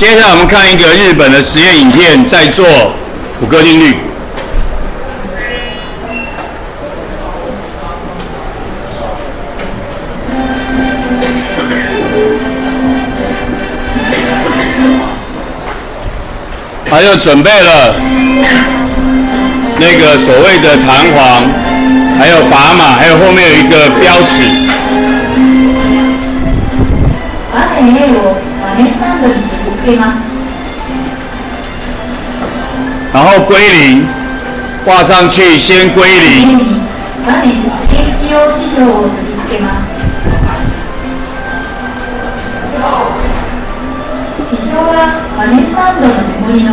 接下来我们看一个日本的实验影片，在做虎哥定律。他又准备了那个所谓的弹簧，还有砝码，还有后面有一个标尺。ネ A をバネスタンドに取り付けます然后归零，画上去，先归次零，にバネ実験器用指標を取り付けます指標はバネスタンドの目盛りの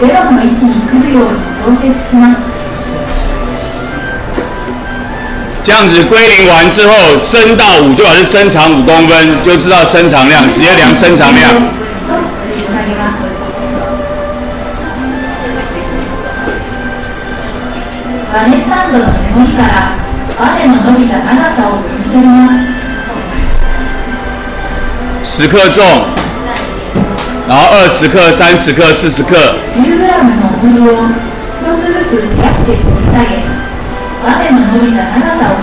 0の位置に来るように調節します这样子归零完之后，升到五就表示伸长五公分，就知道伸长量，直接量伸长量。 ります。バネスタンドの目盛りからバネの伸びた長さを読み取ります。十克重，然后二十克、三十克、四十克，10g の重りを一つずつ増やして下げバネの伸びた長さを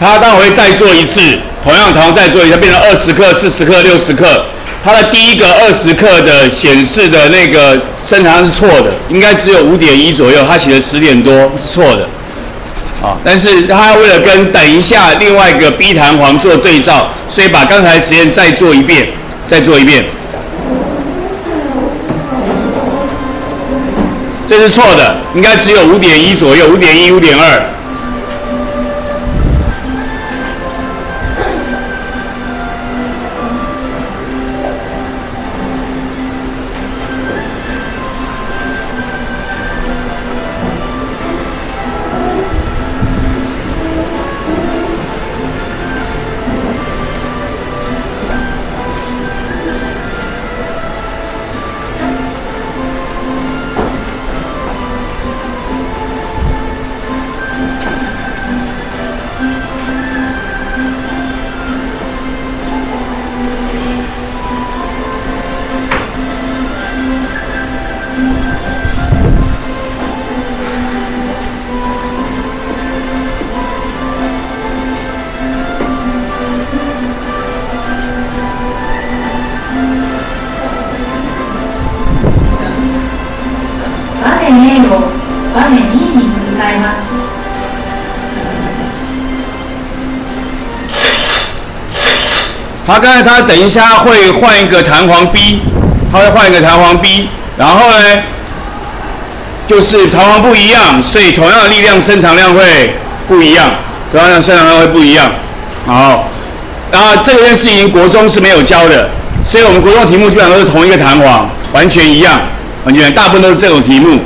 它待会再做一次，同样同样再做一次，变成二十克、四十克、六十克。它的第一个二十克的显示的那个伸长是错的，应该只有五点一左右，它写的十点多是错的。啊，但是它为了跟等一下另外一个 B 弹簧做对照，所以把刚才实验再做一遍，再做一遍。这是错的，应该只有五点一左右，五点一、五点二。バネ A をバネ B に塗り替えます他刚才他等一下会换一个弹簧 B，他会换一个弹簧 B，然后呢，就是弹簧不一样，所以同样的力量伸长量会不一样，同样的伸长量会不一样。好，然后这件事情国中是没有教的，所以我们国中的题目基本上都是同一个弹簧，完全一样，完全大部分都是这种题目，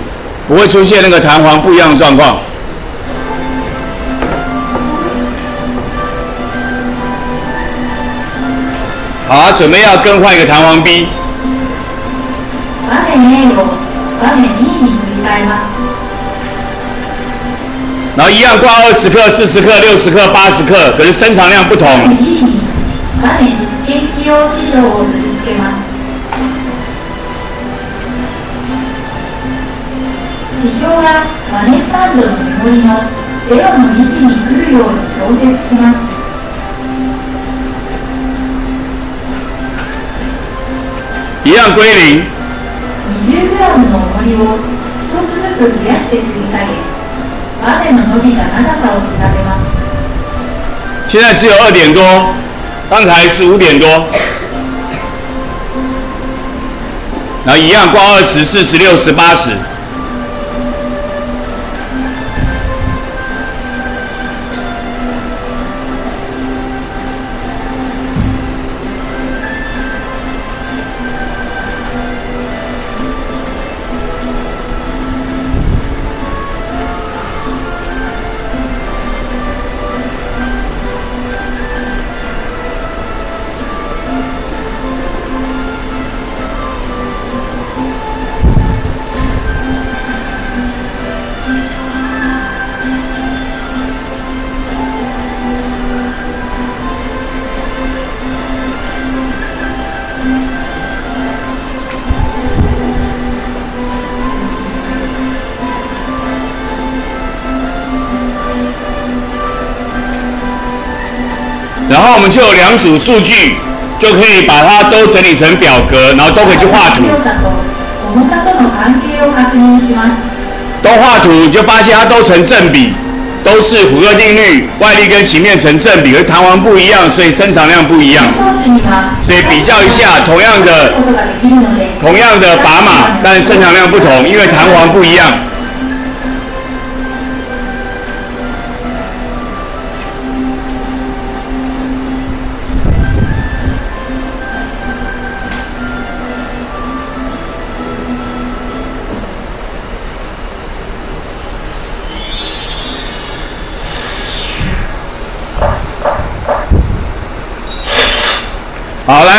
不会出现那个弹簧不一样的状况。好，准备要更换一个弹簧 B。バネ A をバネ B に塗り替えます然后一样挂二十克、四十克、六十克、八十克，可是伸长量不同。 バネ B にバネスタンドのメモリの0の位置に来るように調節します一样归零。20g の重りを1つずつ増やして吊り下げバネの伸びた長さを調べます现在只有二点多，刚才是五点多。然后一样挂二十、四十、六十、八十。然后我们就有两组数据，就可以把它都整理成表格，然后都可以去画图。強さと重さとの関係を確認します都画图，你就发现它都成正比，都是虎克定律，外力跟形面成正比，而弹簧不一样，所以伸长量不一样。装置には所以比较一下同样的ことができるので同样的砝码，但是伸长量不同，因为弹簧不一样。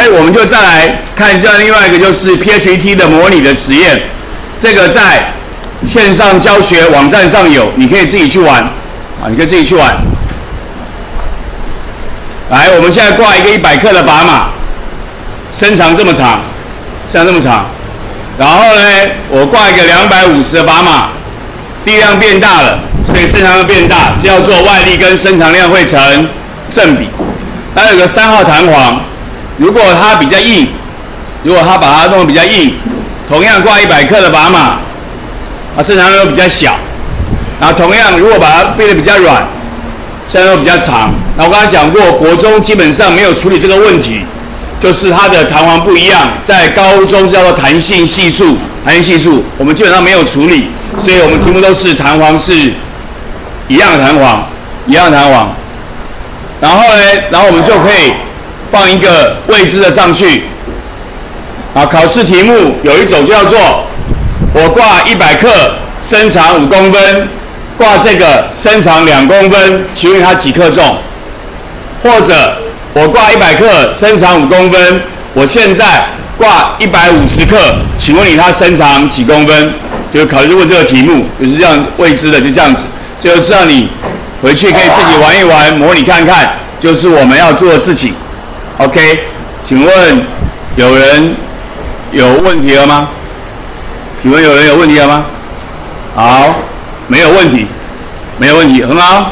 我们就再来看一下另外一个，就是 PHT 的模拟的实验。这个在线上教学网站上有，你可以自己去玩啊，你可以自己去玩。来，我们现在挂一个一百克的砝码，身长这么长，像这么长。然后呢，我挂一个两百五十的砝码，力量变大了，所以伸长量变大，就要做外力跟伸长量会成正比。还有个三号弹簧，如果它比较硬，如果它把它弄得比较硬，同样挂一百克的砝码，啊，伸长量又比较小。然后同样，如果把它变得比较软，伸长都比较长。那我刚才讲过，国中基本上没有处理这个问题，就是它的弹簧不一样，在高中叫做弹性系数，弹性系数我们基本上没有处理，所以我们题目都是弹簧是一样的弹簧，一样的弹簧。然后呢，然后我们就可以放一个未知的上去。啊，考试题目有一种叫做我挂一百克，身长五公分，挂这个身长两公分，请问它几克重？或者我挂一百克，身长五公分，我现在挂一百五十克，请问你它身长几公分？就是考虑过这个题目，就是这样未知的，就这样子，就是让你回去可以自己玩一玩，模拟看看，就是我们要做的事情。OK，请问有人有问题了吗？请问有人有问题了吗？好，没有问题，没有问题，很好。